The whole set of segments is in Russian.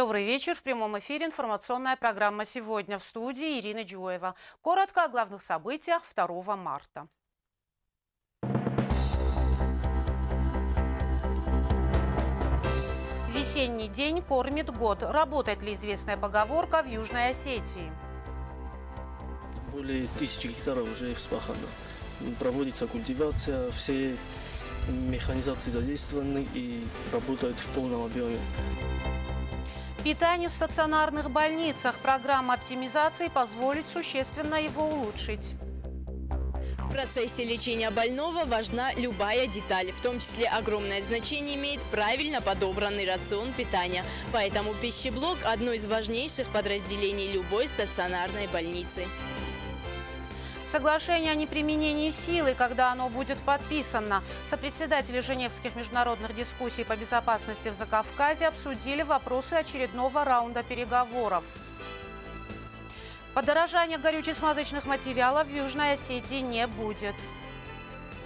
Добрый вечер. В прямом эфире информационная программа «Сегодня» в студии Ирина Джуева. Коротко о главных событиях 2 марта. Весенний день кормит год. Работает ли известная поговорка в Южной Осетии? Более тысячи гектаров уже вспахано. Проводится культивация, все механизации задействованы и работают в полном объеме. Питание в стационарных больницах. Программа оптимизации позволит существенно его улучшить. В процессе лечения больного важна любая деталь, в том числе огромное значение имеет правильно подобранный рацион питания. Поэтому пищеблок – одно из важнейших подразделений любой стационарной больницы. Соглашение о неприменении силы, когда оно будет подписано. Сопредседатели Женевских международных дискуссий по безопасности в Закавказье обсудили вопросы очередного раунда переговоров. Подорожания горюче-смазочных материалов в Южной Осетии не будет.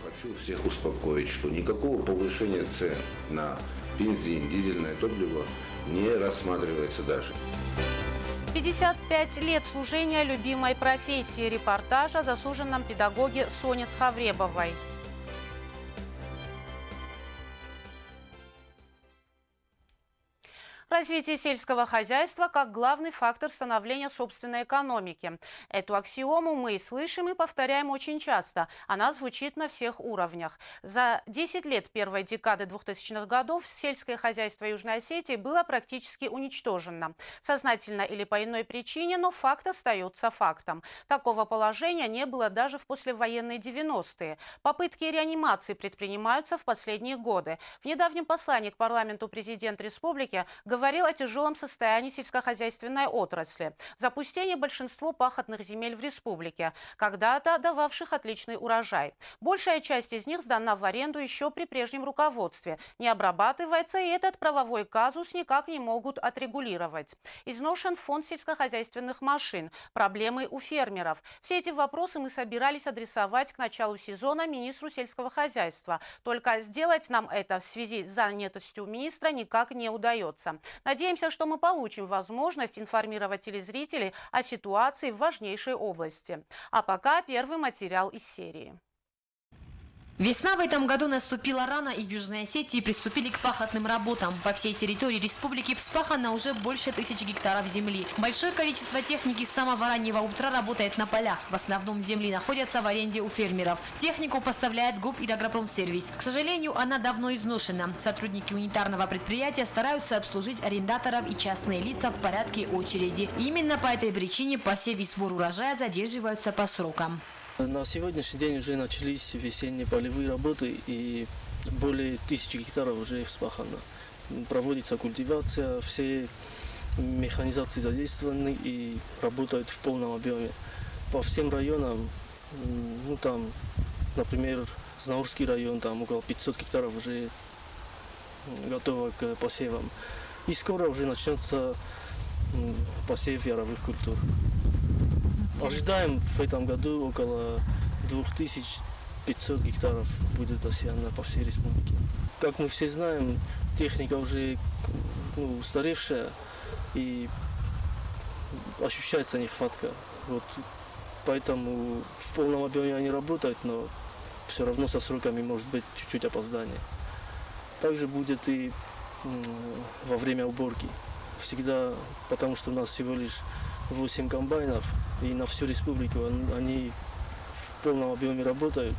Хочу всех успокоить, что никакого повышения цен на бензин, дизельное топливо не рассматривается даже. 55 лет служения любимой профессии. Репортаж о заслуженном педагоге Соне Цхавребовой. Развитие сельского хозяйства как главный фактор становления собственной экономики. Эту аксиому мы и слышим и повторяем очень часто. Она звучит на всех уровнях. За 10 лет первой декады 2000-х годов сельское хозяйство Южной Осетии было практически уничтожено. Сознательно или по иной причине, но факт остается фактом. Такого положения не было даже в послевоенные 90-е. Попытки реанимации предпринимаются в последние годы. В недавнем послании к парламенту президент республики говорит, говорил о тяжелом состоянии сельскохозяйственной отрасли, запустении большинства пахотных земель в республике, когда-то дававших отличный урожай. Большая часть из них сдана в аренду еще при прежнем руководстве, не обрабатывается, и этот правовой казус никак не могут отрегулировать. Изношен фонд сельскохозяйственных машин, проблемы у фермеров. Все эти вопросы мы собирались адресовать к началу сезона министру сельского хозяйства. Только сделать нам это в связи с занятостью министра никак не удается. Надеемся, что мы получим возможность информировать телезрителей о ситуации в важнейшей области. А пока первый материал из серии. Весна в этом году наступила рано, и в Южной Осетии приступили к пахотным работам. По всей территории республики вспахано уже больше тысячи гектаров земли. Большое количество техники с самого раннего утра работает на полях. В основном земли находятся в аренде у фермеров. Технику поставляет ГУП и Агропромсервис. К сожалению, она давно изношена. Сотрудники унитарного предприятия стараются обслужить арендаторов и частные лица в порядке очереди. Именно по этой причине посев и сбор урожая задерживаются по срокам. На сегодняшний день уже начались весенние полевые работы и более тысячи гектаров уже вспахано. Проводится культивация, все механизации задействованы и работают в полном объеме. По всем районам, ну там, например, Знаурский район, там около 500 гектаров уже готово к посевам. И скоро уже начнется посев яровых культур. Ожидаем в этом году около 2500 гектаров будет засеяно по всей республике. Как мы все знаем, техника уже ну, устаревшая и ощущается нехватка. Вот, поэтому в полном объеме они работают, но все равно со сроками может быть чуть-чуть опоздание. Также будет и во время уборки. Всегда, потому что у нас всего лишь 8 комбайнов, и на всю республику они в полном объеме работают,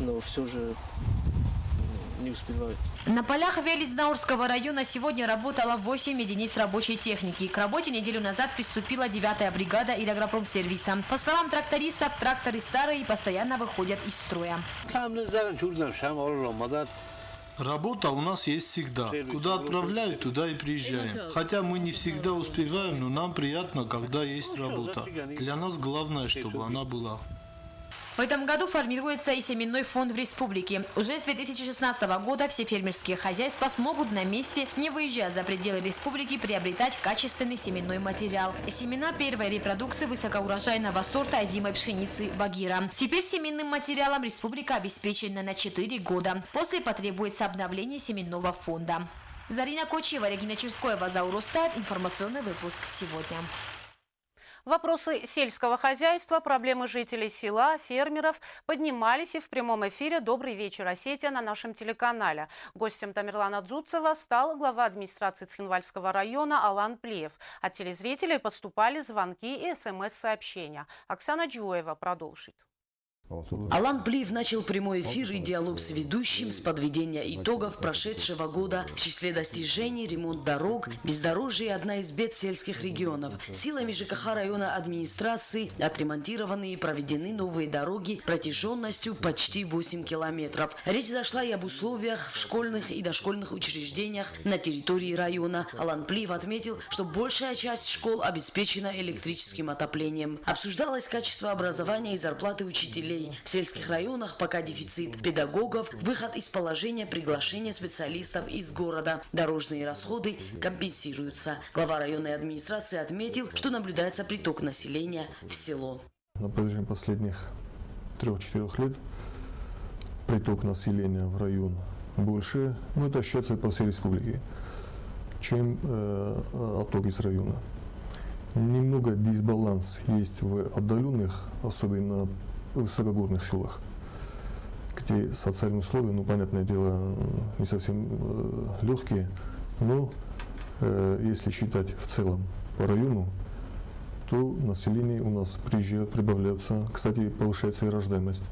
но все же не успевают. На полях Велицнаурского района сегодня работало 8 единиц рабочей техники. К работе неделю назад приступила 9-я бригада Ирагропромсервиса. По словам трактористов, тракторы старые и постоянно выходят из строя. Работа у нас есть всегда. Куда отправляют, туда и приезжаем. Хотя мы не всегда успеваем, но нам приятно, когда есть работа. Для нас главное, чтобы она была. В этом году формируется и семенной фонд в республике. Уже с 2016 года все фермерские хозяйства смогут на месте, не выезжая за пределы республики, приобретать качественный семенной материал. Семена первой репродукции высокоурожайного сорта озимой пшеницы «Багира». Теперь семенным материалом республика обеспечена на 4 года. После потребуется обновление семенного фонда. Зарина Кочева, Регина Черткоева, Заурустат. Информационный выпуск сегодня. Вопросы сельского хозяйства, проблемы жителей села, фермеров поднимались и в прямом эфире «Добрый вечер, Осетия» на нашем телеканале. Гостем Тамерлана Дзуцева стал глава администрации Цхинвальского района Алан Плеев. От телезрителей поступали звонки и СМС-сообщения. Оксана Джуева продолжит. Алан Плиев начал прямой эфир и диалог с ведущим с подведения итогов прошедшего года. В числе достижений ремонт дорог, бездорожье – одна из бед сельских регионов. Силами ЖКХ района администрации отремонтированы и проведены новые дороги протяженностью почти 8 километров. Речь зашла и об условиях в школьных и дошкольных учреждениях на территории района. Алан Плиев отметил, что большая часть школ обеспечена электрическим отоплением. Обсуждалось качество образования и зарплаты учителей учителей. В сельских районах пока дефицит педагогов, выход из положения приглашения специалистов из города. Дорожные расходы компенсируются. Глава районной администрации отметил, что наблюдается приток населения в село. На протяжении последних трех-четырех лет приток населения в район больше, но это ощущается по всей республике, чем э, отток из района. Немного дисбаланс есть в отдаленных, особенно высокогорных селах, где социальные условия, ну, понятное дело, не совсем э, легкие, но э, если считать в целом по району, то население у нас приезжает, прибавляется. Кстати, повышается и рождаемость.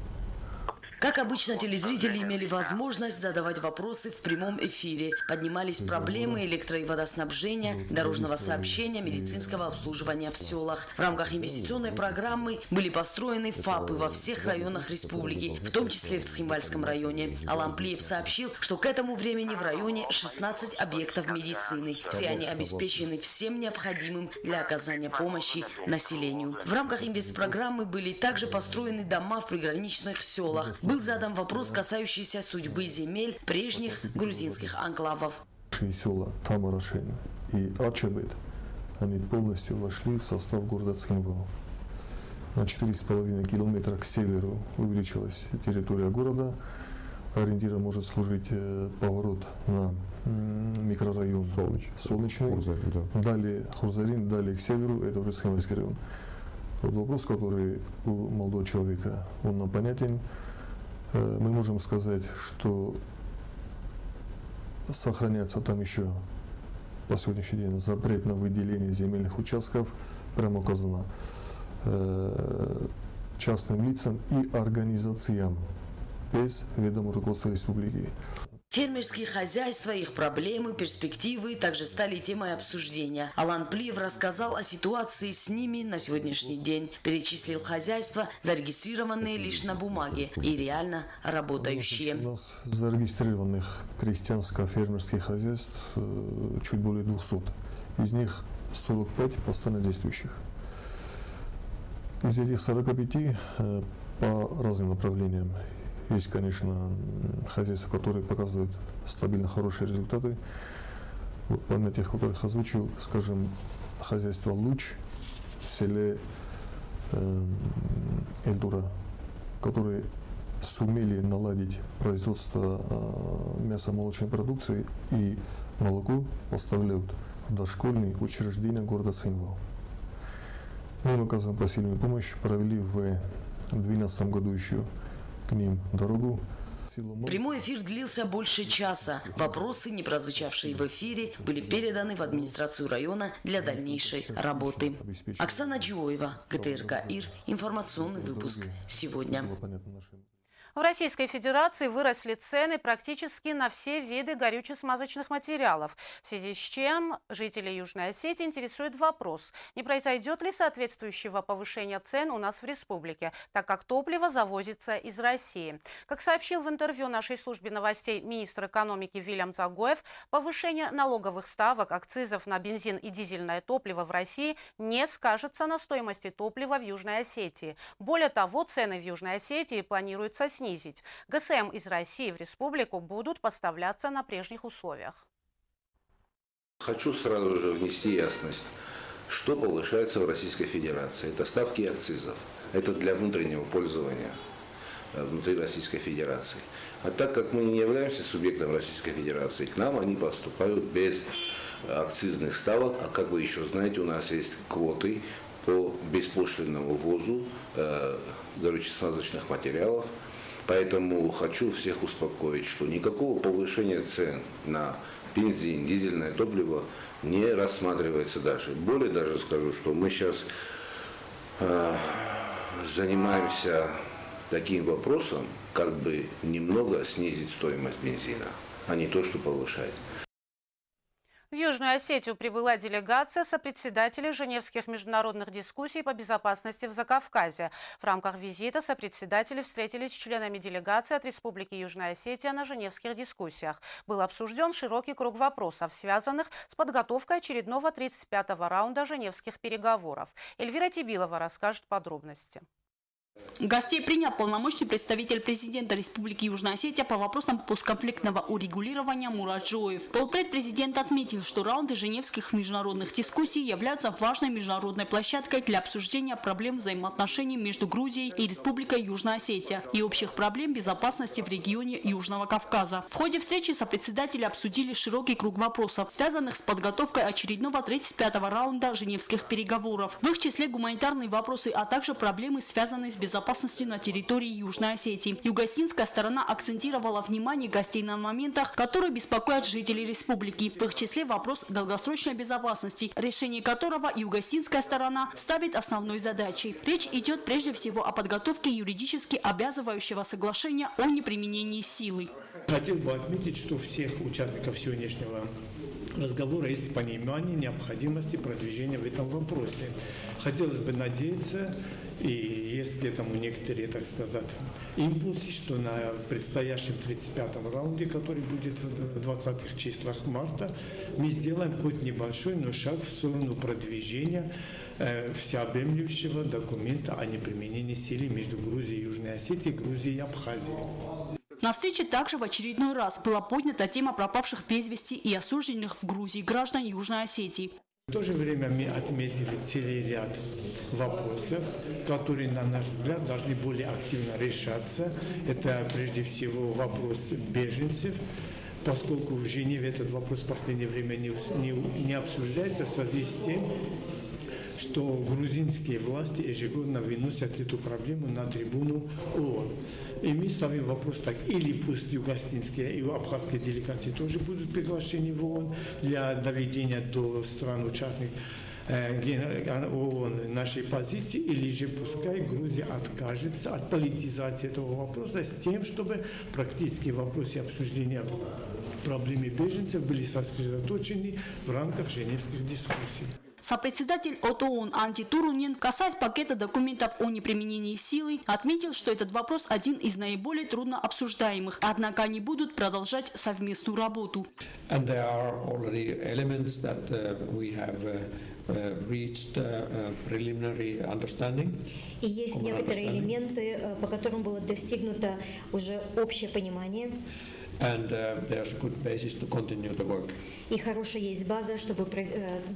Как обычно, телезрители имели возможность задавать вопросы в прямом эфире. Поднимались проблемы электро- и водоснабжения, дорожного сообщения, медицинского обслуживания в селах. В рамках инвестиционной программы были построены ФАПы во всех районах республики, в том числе в Цхимвальском районе. Алам Плиев сообщил, что к этому времени в районе 16 объектов медицины. Все они обеспечены всем необходимым для оказания помощи населению. В рамках инвестпрограммы были также построены дома в приграничных селах был задан вопрос, касающийся судьбы земель прежних грузинских анклавов. Села Тамарашин и Ачабет, они полностью вошли в состав города Цхинвал. На 4,5 километра к северу увеличилась территория города. Ориентиром может служить э, поворот на микрорайон Солнеч. Солнечный. Хурзарин, да. Далее Хурзарин, далее к северу, это уже Схемальский район. Вот вопрос, который у молодого человека, он нам понятен. Э, мы можем сказать, что сохраняется там еще по сегодняшний день запрет на выделение земельных участков, прямо указано э, частным лицам и организациям без ведома руководства республики. Фермерские хозяйства, их проблемы, перспективы также стали темой обсуждения. Алан Плиев рассказал о ситуации с ними на сегодняшний день. Перечислил хозяйства, зарегистрированные лишь на бумаге и реально работающие. У нас зарегистрированных крестьянско-фермерских хозяйств э, чуть более 200. Из них 45 постоянно действующих. Из этих 45 э, по разным направлениям есть, конечно, хозяйства, которые показывают стабильно хорошие результаты. Вот, помимо тех, которых озвучил, скажем, хозяйство «Луч» в селе э, Эльдура, которые сумели наладить производство э, мясомолочной продукции и молоко поставляют дошкольные учреждения города Синвал. Мы оказываем посильную помощь, провели в 2012 году еще к ним дорогу. Прямой эфир длился больше часа. Вопросы, не прозвучавшие в эфире, были переданы в администрацию района для дальнейшей работы. Оксана Джиоева, ГТРК ИР, информационный выпуск сегодня. В Российской Федерации выросли цены практически на все виды горюче-смазочных материалов, в связи с чем жители Южной Осетии интересует вопрос, не произойдет ли соответствующего повышения цен у нас в республике, так как топливо завозится из России. Как сообщил в интервью нашей службе новостей министр экономики Вильям Загоев, повышение налоговых ставок, акцизов на бензин и дизельное топливо в России не скажется на стоимости топлива в Южной Осетии. Более того, цены в Южной Осетии планируется снизить снизить. ГСМ из России в республику будут поставляться на прежних условиях. Хочу сразу же внести ясность. Что повышается в Российской Федерации? Это ставки акцизов. Это для внутреннего пользования. внутри Российской Федерации. А так как мы не являемся субъектом Российской Федерации, к нам они поступают без акцизных ставок, а как вы еще знаете, у нас есть квоты по беспошлинному ввозу э, горюче-смазочных материалов. Поэтому хочу всех успокоить, что никакого повышения цен на бензин, дизельное топливо не рассматривается даже. Более даже скажу, что мы сейчас э, занимаемся таким вопросом, как бы немного снизить стоимость бензина, а не то, что повышать. В Южную Осетию прибыла делегация сопредседателей Женевских международных дискуссий по безопасности в Закавказье. В рамках визита сопредседатели встретились с членами делегации от Республики Южная Осетия на Женевских дискуссиях. Был обсужден широкий круг вопросов, связанных с подготовкой очередного 35-го раунда Женевских переговоров. Эльвира Тибилова расскажет подробности. Гостей принял полномочный представитель президента Республики Южная Осетия по вопросам постконфликтного урегулирования Мураджоев. Полпред президент отметил, что раунды женевских международных дискуссий являются важной международной площадкой для обсуждения проблем взаимоотношений между Грузией и Республикой Южная Осетия и общих проблем безопасности в регионе Южного Кавказа. В ходе встречи сопредседатели обсудили широкий круг вопросов, связанных с подготовкой очередного 35-го раунда женевских переговоров. В их числе гуманитарные вопросы, а также проблемы, связанные с безопасностью безопасности на территории Южной Осетии. Югостинская сторона акцентировала внимание гостей на моментах, которые беспокоят жителей республики. В их числе вопрос долгосрочной безопасности, решение которого югостинская сторона ставит основной задачей. Речь идет прежде всего о подготовке юридически обязывающего соглашения о неприменении силы. Хотел бы отметить, что всех участников сегодняшнего разговора есть понимание необходимости продвижения в этом вопросе. Хотелось бы надеяться, и есть к этому некоторые, так сказать, импульсы, что на предстоящем 35-м раунде, который будет в 20-х числах марта, мы сделаем хоть небольшой, но шаг в сторону продвижения э, всеобъемлющего документа о неприменении силы между Грузией и Южной Осетией, Грузией и Абхазией. На встрече также в очередной раз была поднята тема пропавших без вести и осужденных в Грузии граждан Южной Осетии. В то же время мы отметили целый ряд вопросов, которые, на наш взгляд, должны более активно решаться. Это прежде всего вопрос беженцев, поскольку в Женеве этот вопрос в последнее время не, не, не обсуждается в связи с тем, что грузинские власти ежегодно выносят эту проблему на трибуну ООН. И мы ставим вопрос так, или пусть югостинские и абхазские делегации тоже будут приглашены в ООН для доведения до стран участников э, ООН нашей позиции, или же пускай Грузия откажется от политизации этого вопроса с тем, чтобы практические вопросы обсуждения проблемы беженцев были сосредоточены в рамках женевских дискуссий. Сопредседатель от ООН Анти Турунин, касаясь пакета документов о неприменении силы, отметил, что этот вопрос один из наиболее трудно обсуждаемых, однако они будут продолжать совместную работу. Uh, uh, uh. И есть некоторые элементы, по которым было достигнуто уже общее понимание and uh, there's a good basis to continue the work. И хорошая есть база, чтобы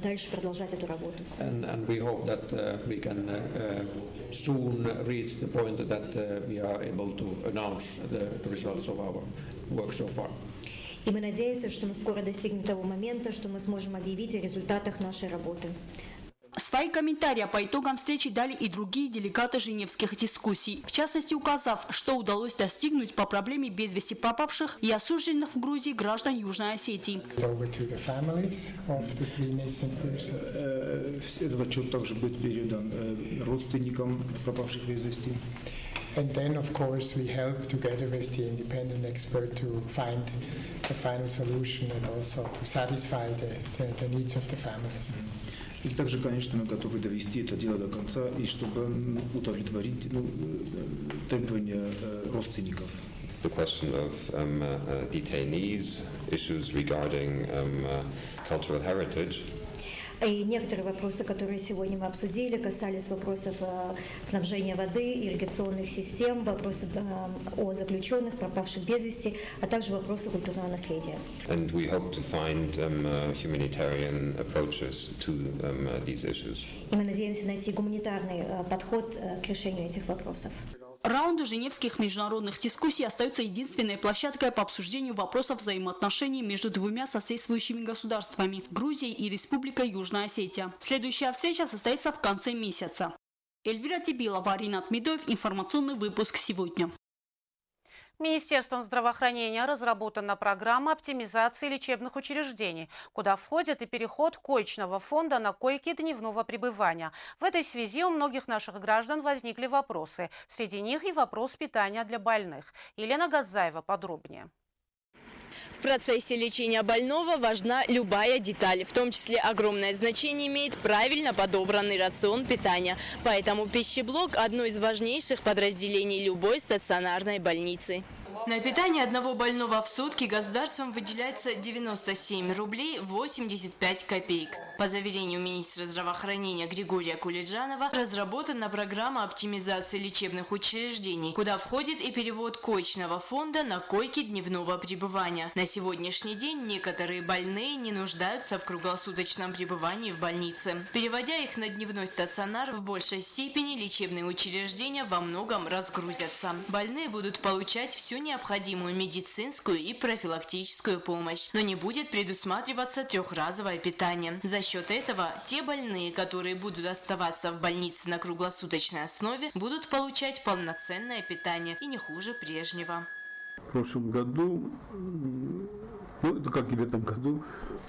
дальше продолжать эту работу. And, and we hope that uh, we can uh, soon reach the point that uh, we are able to announce the, the results of our work so far. И мы надеемся, что мы скоро достигнем того момента, что мы сможем объявить о результатах нашей работы. Свои комментарии по итогам встречи дали и другие делегаты женевских дискуссий, в частности указав, что удалось достигнуть по проблеме без вести пропавших и осужденных в Грузии граждан Южной Осетии. Этот отчет также будет передан родственникам пропавших без вести. And then, of course, we help together with the independent expert to find the final solution and also to satisfy the, the, the needs of the families. И также, конечно, мы готовы довести это дело до конца, и чтобы удовлетворить ну, требования родственников. The question of um, uh, detainees, issues regarding um, uh, cultural heritage. И некоторые вопросы, которые сегодня мы обсудили, касались вопросов э, снабжения воды, ирригационных систем, вопросов э, о заключенных, пропавших без вести, а также вопросы культурного наследия. And we hope to find um, uh, humanitarian approaches to um, uh, these issues. И мы надеемся найти гуманитарный uh, подход к решению этих вопросов. Раунды женевских международных дискуссий остаются единственной площадкой по обсуждению вопросов взаимоотношений между двумя соседствующими государствами – Грузией и Республикой Южная Осетия. Следующая встреча состоится в конце месяца. Эльвира Тибилова, Ринат Медоев. Информационный выпуск сегодня. Министерством здравоохранения разработана программа оптимизации лечебных учреждений, куда входит и переход коечного фонда на койки дневного пребывания. В этой связи у многих наших граждан возникли вопросы. Среди них и вопрос питания для больных. Елена Газаева подробнее. В процессе лечения больного важна любая деталь, в том числе огромное значение имеет правильно подобранный рацион питания. Поэтому пищеблок – одно из важнейших подразделений любой стационарной больницы. На питание одного больного в сутки государством выделяется 97 рублей 85 копеек. По заверению министра здравоохранения Григория Кулиджанова, разработана программа оптимизации лечебных учреждений, куда входит и перевод коечного фонда на койки дневного пребывания. На сегодняшний день некоторые больные не нуждаются в круглосуточном пребывании в больнице. Переводя их на дневной стационар, в большей степени лечебные учреждения во многом разгрузятся. Больные будут получать всю необходимую необходимую медицинскую и профилактическую помощь, но не будет предусматриваться трехразовое питание. За счет этого те больные, которые будут оставаться в больнице на круглосуточной основе, будут получать полноценное питание и не хуже прежнего. В прошлом году, ну, это как и в этом году,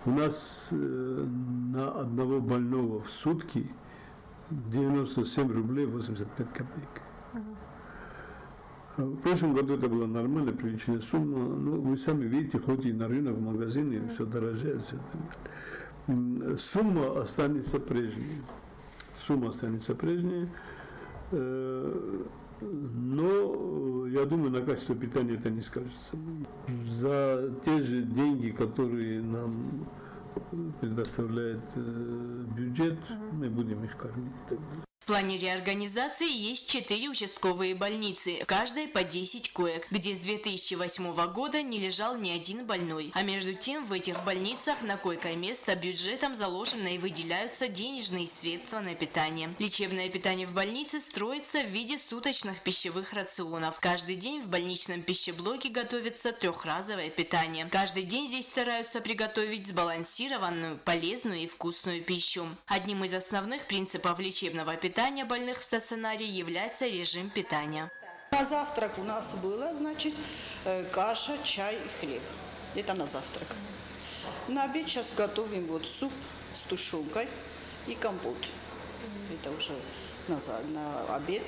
у нас э, на одного больного в сутки 97 рублей 85 копеек. В прошлом году это была нормальная, приличная сумма, но вы сами видите, хоть и на рынок, в магазине, все дорожает. Все Сумма останется прежней. Сумма останется прежней. Э, но я думаю, на качество питания это не скажется. За те же деньги, которые нам предоставляет э, бюджет, мы будем их кормить. В плане реорганизации есть четыре участковые больницы, каждой по 10 коек, где с 2008 года не лежал ни один больной. А между тем в этих больницах на койко-место бюджетом заложено и выделяются денежные средства на питание. Лечебное питание в больнице строится в виде суточных пищевых рационов. Каждый день в больничном пищеблоке готовится трехразовое питание. Каждый день здесь стараются приготовить сбалансированную, полезную и вкусную пищу. Одним из основных принципов лечебного питания питания больных в стационаре является режим питания. На завтрак у нас было, значит, э, каша, чай и хлеб. Это на завтрак. На обед сейчас готовим вот суп с тушенкой и компот. Это уже на, на обед.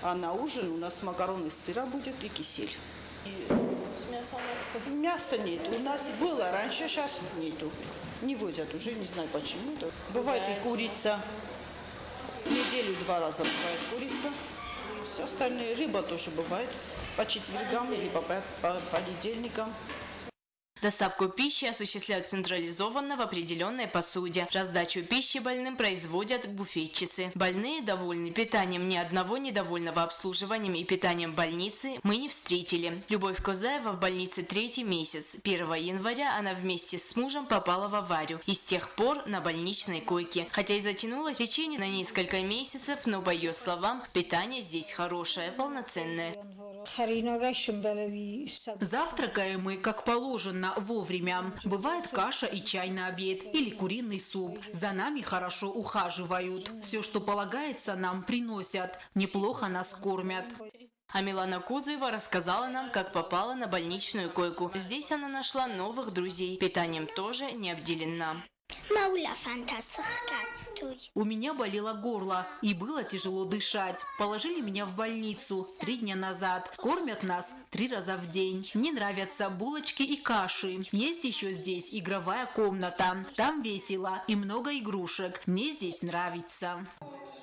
А на ужин у нас макароны с сыра будет и кисель. Мяса нет. У нас было раньше, сейчас нету. Не возят уже, не знаю почему. Бывает и курица, неделю два раза бывает курица. Все остальное, рыба тоже бывает по четвергам или по, по понедельникам. Доставку пищи осуществляют централизованно в определенной посуде. Раздачу пищи больным производят буфетчицы. Больные довольны питанием. Ни одного недовольного обслуживанием и питанием больницы мы не встретили. Любовь Козаева в больнице третий месяц. 1 января она вместе с мужем попала в аварию и с тех пор на больничной койке. Хотя и затянулось лечение на несколько месяцев, но по ее словам, питание здесь хорошее, полноценное. Завтракаем мы, как положено, вовремя. Бывает каша и чай на обед или куриный суп. За нами хорошо ухаживают. Все, что полагается, нам приносят. Неплохо нас кормят. А Милана Кудзева рассказала нам, как попала на больничную койку. Здесь она нашла новых друзей. Питанием тоже не обделена. У меня болело горло и было тяжело дышать. Положили меня в больницу три дня назад. Кормят нас три раза в день. Мне нравятся булочки и каши. Есть еще здесь игровая комната. Там весело и много игрушек. Мне здесь нравится.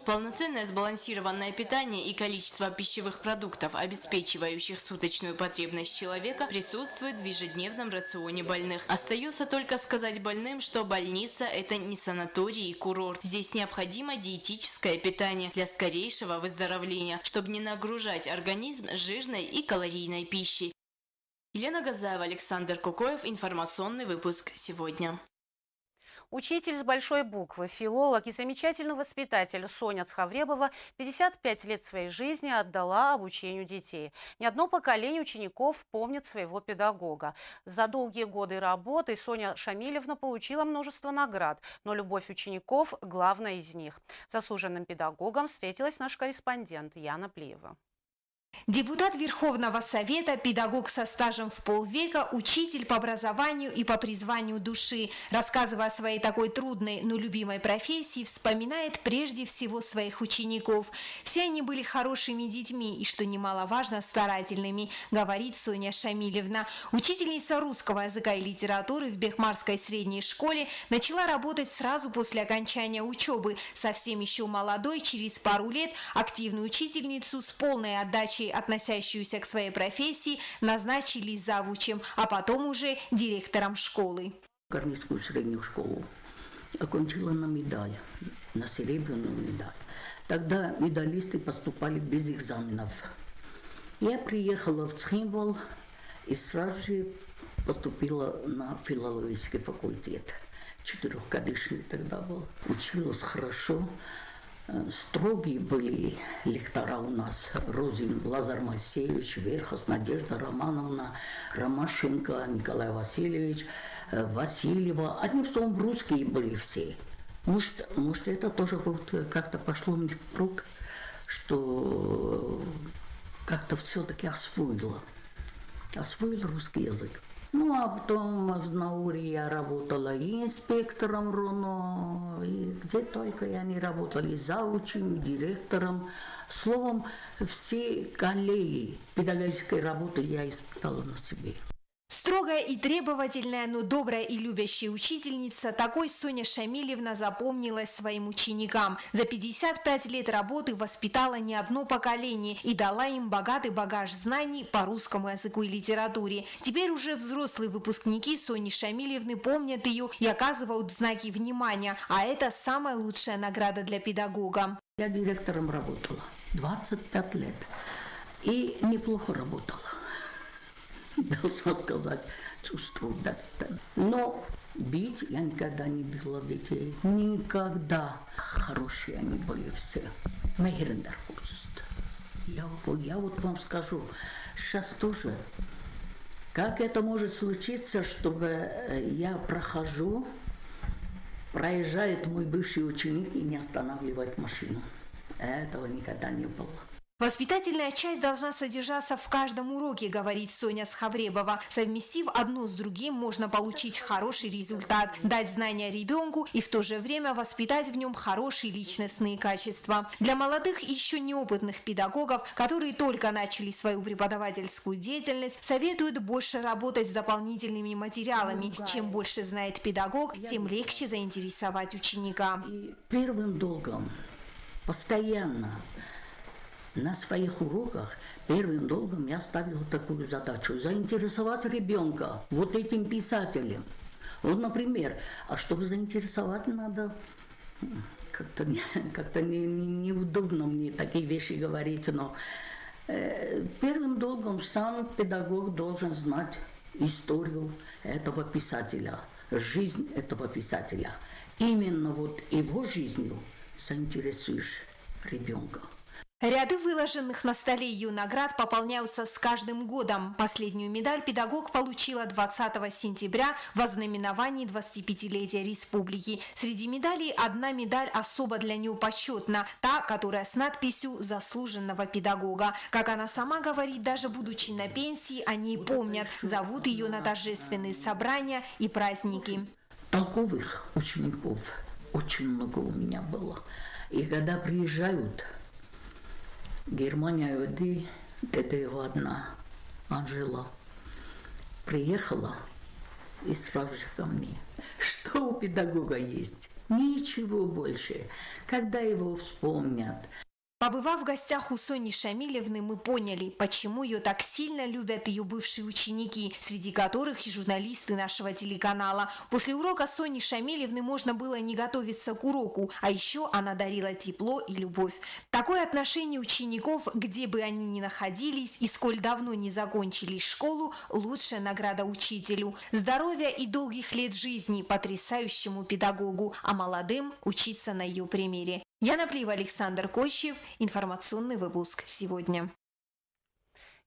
Полноценное сбалансированное питание и количество пищевых продуктов, обеспечивающих суточную потребность человека, присутствует в ежедневном рационе больных. Остается только сказать больным, что больница – это не санаторий и курорт. Здесь необходимо диетическое питание для скорейшего выздоровления, чтобы не нагружать организм жирной и калорийной пищей. Елена Газаева, Александр Кукоев. Информационный выпуск сегодня. Учитель с большой буквы, филолог и замечательный воспитатель Соня Цхавребова 55 лет своей жизни отдала обучению детей. Ни одно поколение учеников помнит своего педагога. За долгие годы работы Соня Шамилевна получила множество наград, но любовь учеников – главная из них. Заслуженным педагогом встретилась наш корреспондент Яна Плиева. Депутат Верховного Совета, педагог со стажем в полвека, учитель по образованию и по призванию души, рассказывая о своей такой трудной, но любимой профессии, вспоминает прежде всего своих учеников. Все они были хорошими детьми и, что немаловажно, старательными, говорит Соня Шамилевна. Учительница русского языка и литературы в Бехмарской средней школе начала работать сразу после окончания учебы. Совсем еще молодой, через пару лет активную учительницу с полной отдачей случае, относящуюся к своей профессии, назначили завучем, а потом уже директором школы. Корнийскую среднюю школу окончила на медаль, на серебряную медаль. Тогда медалисты поступали без экзаменов. Я приехала в Цхимвол и сразу же поступила на филологический факультет. Четырехгодичный тогда был. Училась хорошо. Строгие были лектора у нас. Розин Лазар Моисеевич, Верхос, Надежда Романовна, Ромашенко, Николай Васильевич, Васильева. Одним словом, русские были все. Может, может это тоже вот как-то пошло мне впрок, что как-то все-таки освоила. Освоила русский язык. Ну, а потом в Знауре я работала и инспектором РУНО, и где только я не работала, и заучим, и директором. Словом, все коллеги педагогической работы я испытала на себе. Строгая и требовательная, но добрая и любящая учительница, такой Соня Шамилевна запомнилась своим ученикам. За 55 лет работы воспитала не одно поколение и дала им богатый багаж знаний по русскому языку и литературе. Теперь уже взрослые выпускники Сони Шамилевны помнят ее и оказывают знаки внимания, а это самая лучшая награда для педагога. Я директором работала 25 лет и неплохо работала должна сказать, чувствую. Да. Но бить я никогда не била детей. Никогда. Хорошие они были все. Мейрендер я, я вот вам скажу, сейчас тоже, как это может случиться, чтобы э, я прохожу, проезжает мой бывший ученик и не останавливает машину. Этого никогда не было. Воспитательная часть должна содержаться в каждом уроке, говорит Соня Схавребова. Совместив одно с другим, можно получить хороший результат, дать знания ребенку и в то же время воспитать в нем хорошие личностные качества. Для молодых и еще неопытных педагогов, которые только начали свою преподавательскую деятельность, советуют больше работать с дополнительными материалами. Чем больше знает педагог, тем легче заинтересовать ученика. И первым долгом постоянно на своих уроках первым долгом я ставила такую задачу – заинтересовать ребенка вот этим писателем. Вот, например, а чтобы заинтересовать, надо как-то как не, неудобно мне такие вещи говорить, но э, первым долгом сам педагог должен знать историю этого писателя, жизнь этого писателя. Именно вот его жизнью заинтересуешь ребенка. Ряды выложенных на столе ее наград пополняются с каждым годом. Последнюю медаль педагог получила 20 сентября в ознаменовании 25-летия республики. Среди медалей одна медаль особо для нее почетна, та, которая с надписью «Заслуженного педагога». Как она сама говорит, даже будучи на пенсии, о ней помнят, зовут ее на торжественные собрания и праздники. Толковых учеников очень много у меня было. И когда приезжают Германия Оди, это его одна, Анжела, приехала и сразу же ко мне. Что у педагога есть? Ничего больше. Когда его вспомнят, Побывав в гостях у Сони Шамилевны, мы поняли, почему ее так сильно любят ее бывшие ученики, среди которых и журналисты нашего телеканала. После урока Сони Шамилевны можно было не готовиться к уроку, а еще она дарила тепло и любовь. Такое отношение учеников, где бы они ни находились и сколь давно не закончили школу, лучшая награда учителю. Здоровья и долгих лет жизни потрясающему педагогу, а молодым учиться на ее примере. Яна Плива, Александр Кощев. Информационный выпуск сегодня.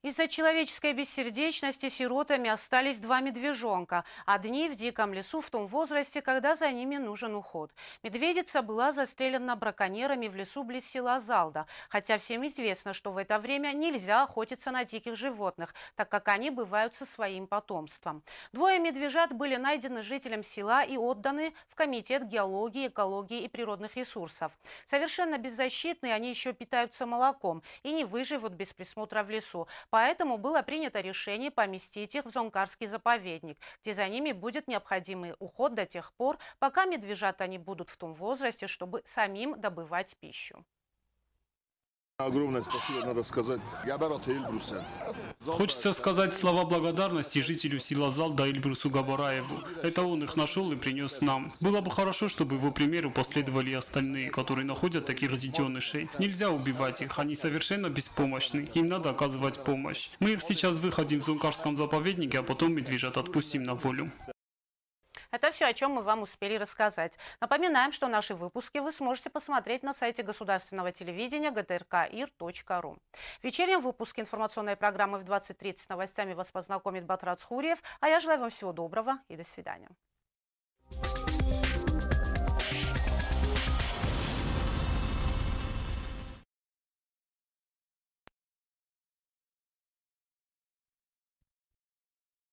Из-за человеческой бессердечности сиротами остались два медвежонка. Одни в диком лесу в том возрасте, когда за ними нужен уход. Медведица была застрелена браконьерами в лесу близ села Залда. Хотя всем известно, что в это время нельзя охотиться на диких животных, так как они бывают со своим потомством. Двое медвежат были найдены жителям села и отданы в Комитет геологии, экологии и природных ресурсов. Совершенно беззащитные они еще питаются молоком и не выживут без присмотра в лесу. Поэтому было принято решение поместить их в Зонкарский заповедник, где за ними будет необходимый уход до тех пор, пока медвежата не будут в том возрасте, чтобы самим добывать пищу. Огромное спасибо, надо сказать. Хочется сказать слова благодарности жителю села Залда Эльбрусу Габараеву. Это он их нашел и принес нам. Было бы хорошо, чтобы его примеру последовали и остальные, которые находят таких детенышей. Нельзя убивать их, они совершенно беспомощны. Им надо оказывать помощь. Мы их сейчас выходим в Зункарском заповеднике, а потом медвежат отпустим на волю. Это все, о чем мы вам успели рассказать. Напоминаем, что наши выпуски вы сможете посмотреть на сайте государственного телевидения gtrkir.ru. В вечернем выпуске информационной программы в 20.30 с новостями вас познакомит Батрат Схуриев, а я желаю вам всего доброго и до свидания.